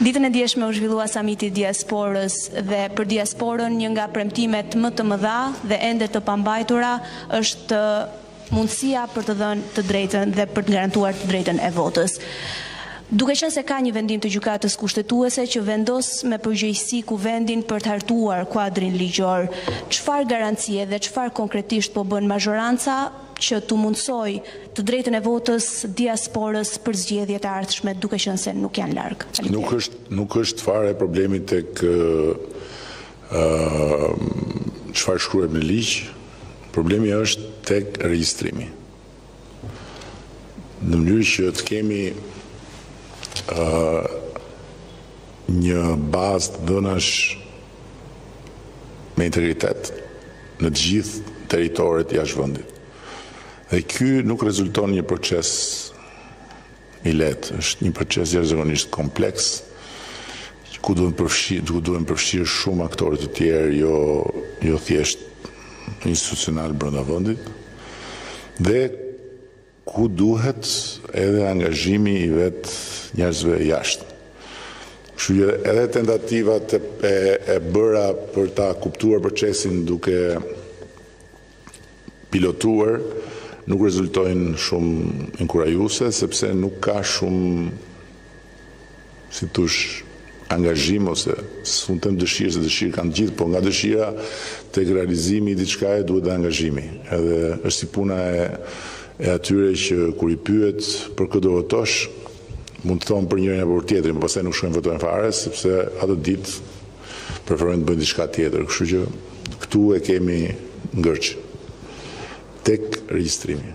Ditën e djeshme u zhvillua Samiti i Diasporës dhe për diasporën një nga premtimet më të mëdha dhe ende të pambajtura është mundësia për të dhënë të drejtën dhe për të garantuar të drejtën e votës. Duke qenë se ka një vendim të Gjykatës Kushtetuese që vendos me përgjegjësi Kuvendin për të hartuar kuadrin ligjor, çfarë garancie dhe çfarë konkretisht po bën mazhoranca që t'u mundësojë të drejtën e votës diasporës për zgjedhjet e ardhshme, duke qenë se nuk janë larg. Faleminderit. Nuk është, nuk është fare problemi tek çfarë shkruhet në ligj, problemi është tek regjistrimi. Në mënyrë që të kemi një bazë të dhënash me integritet në të gjithë territoret jashtë vendit. Dhe ky nuk rezulton një proces i lehtë, është një proces jashtëzakonisht kompleks, ku duhen përfshirë, ku duhen përfshirë shumë aktorë të tjerë, jo jo thjesht institucionalë brenda vendit. Dhe ku duhet edhe angazhimi i vetë njerëzve jashtë. Kështu që edhe tentativat e, e, e bëra për ta kuptuar procesin duke pilotuar nuk rezultojnë shumë inkurajuese sepse nuk ka shumë si t'ju them angazhim ose s'mund të them dëshirë se dëshirë kanë të gjithë, po nga dëshira tek realizimi i diçkaje duhet dhe angazhimi. Edhe është si puna e e atyre që kur i pyet për kë do votosh, mund të thonë për njërin apo për tjetrin, po pastaj nuk shkojnë votojnë fare sepse atë ditë preferojnë të bëjnë diçka tjetër. Kështu që këtu e kemi ngërç tek regjistrimi.